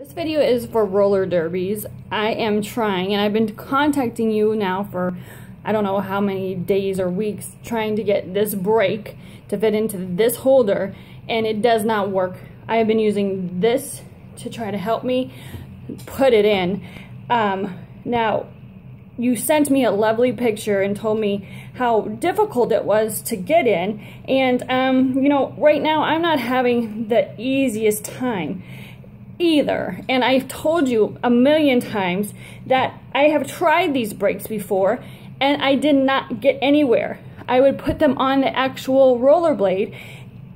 This video is for roller derbies. I am trying, and I've been contacting you now for I don't know how many days or weeks trying to get this brake to fit into this holder, and it does not work. I have been using this to try to help me put it in. Um, now, you sent me a lovely picture and told me how difficult it was to get in, and um, you know, right now I'm not having the easiest time either. And I've told you a million times that I have tried these brakes before and I did not get anywhere. I would put them on the actual rollerblade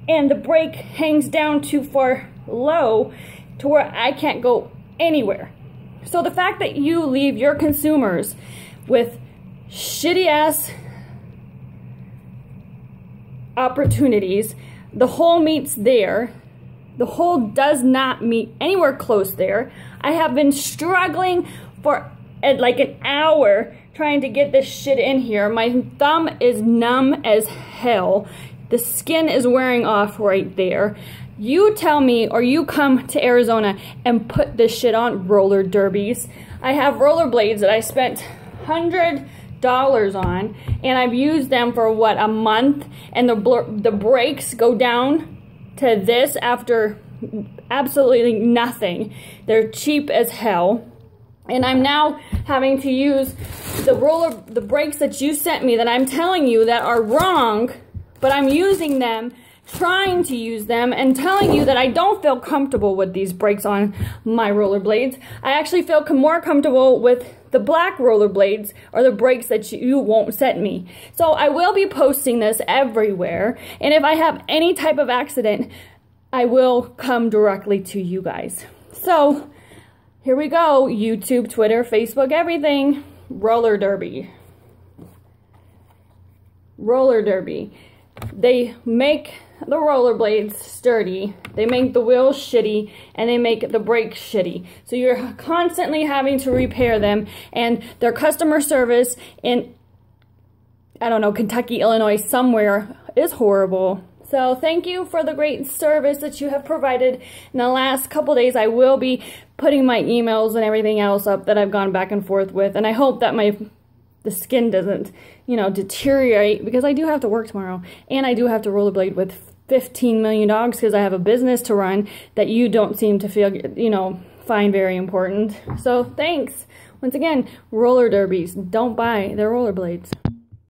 and the brake hangs down too far low to where I can't go anywhere. So the fact that you leave your consumers with shitty ass opportunities, the hole meets there, the hole does not meet anywhere close there. I have been struggling for like an hour trying to get this shit in here. My thumb is numb as hell. The skin is wearing off right there. You tell me or you come to Arizona and put this shit on roller derbies. I have roller blades that I spent hundred dollars on and I've used them for what a month and the the brakes go down to this after absolutely nothing. They're cheap as hell. And I'm now having to use the roller, the brakes that you sent me that I'm telling you that are wrong, but I'm using them, trying to use them, and telling you that I don't feel comfortable with these brakes on my rollerblades. I actually feel more comfortable with the black rollerblades or the brakes that you won't send me. So I will be posting this everywhere. And if I have any type of accident, I will come directly to you guys. So here we go. YouTube, Twitter, Facebook, everything. Roller derby. Roller derby. They make the rollerblades sturdy, they make the wheels shitty, and they make the brakes shitty. So you're constantly having to repair them, and their customer service in, I don't know, Kentucky, Illinois, somewhere is horrible. So thank you for the great service that you have provided. In the last couple days, I will be putting my emails and everything else up that I've gone back and forth with, and I hope that my the skin doesn't, you know, deteriorate because I do have to work tomorrow and I do have to rollerblade with 15 million dogs because I have a business to run that you don't seem to feel, you know, find very important. So thanks. Once again, roller derbies. Don't buy their rollerblades.